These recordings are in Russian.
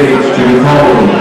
stage to the hall,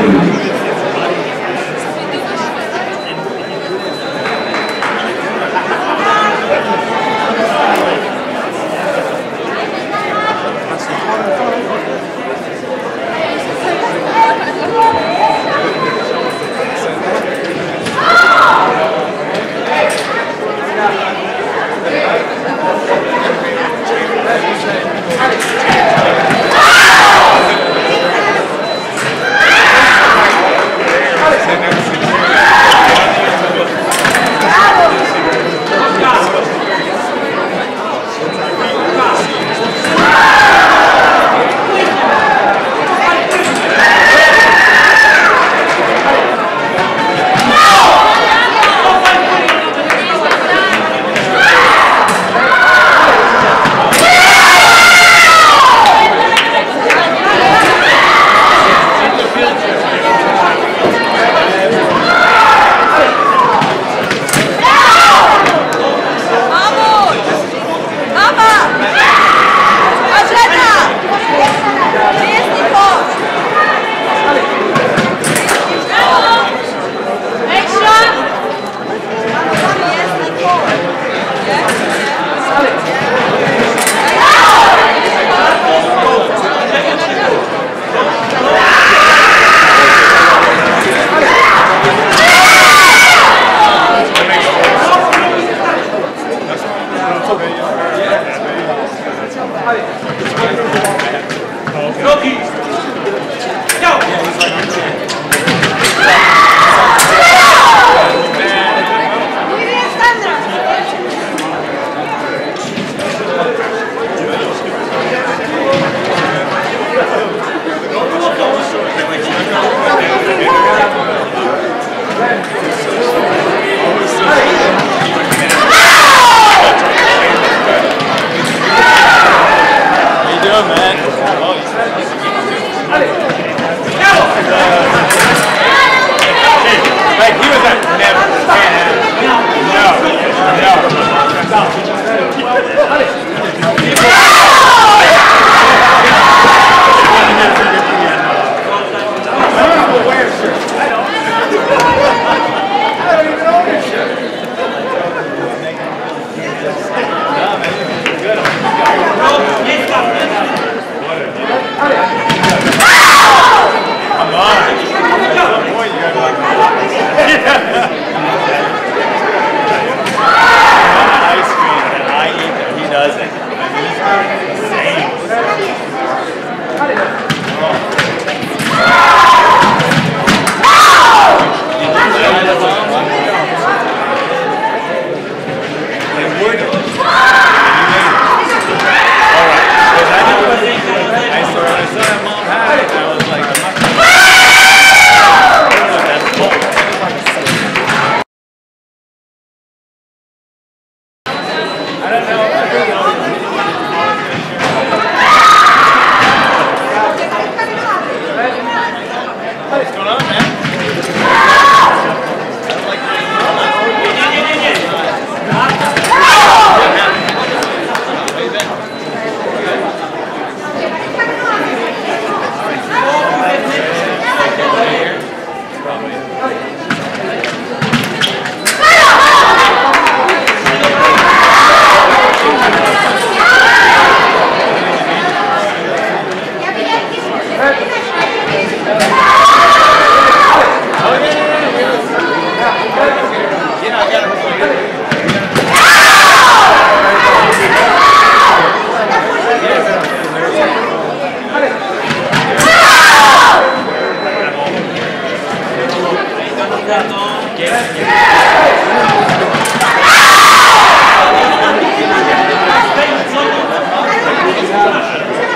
Thank you.